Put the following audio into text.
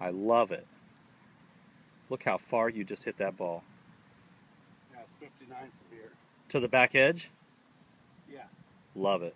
I love it. Look how far you just hit that ball. Yeah, 59 from here. To the back edge? Yeah. Love it.